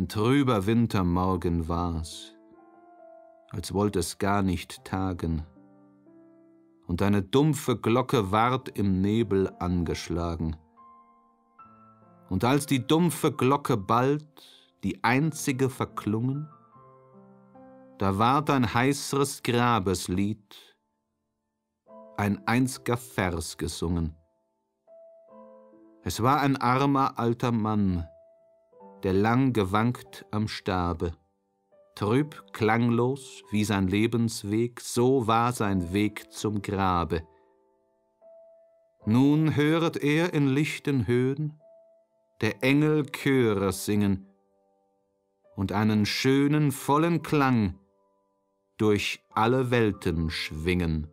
Ein trüber Wintermorgen war's, als wollt es gar nicht tagen, und eine dumpfe Glocke ward im Nebel angeschlagen. Und als die dumpfe Glocke bald, die einzige verklungen, da ward ein heißeres Grabeslied, ein einzger Vers gesungen. Es war ein armer alter Mann, der lang gewankt am Stabe. Trüb, klanglos wie sein Lebensweg, so war sein Weg zum Grabe. Nun höret er in lichten Höhen der Engel Chöre singen und einen schönen, vollen Klang durch alle Welten schwingen.